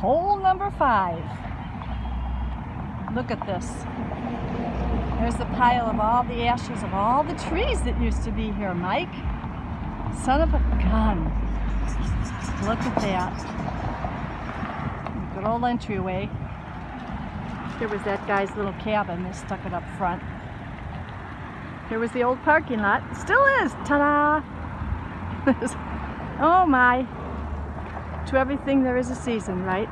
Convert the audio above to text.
Hole number five. Look at this. There's the pile of all the ashes of all the trees that used to be here, Mike. Son of a gun. Look at that. Good old entryway. Here was that guy's little cabin. They stuck it up front. Here was the old parking lot. Still is. Ta-da! oh my. To everything there is a season, right?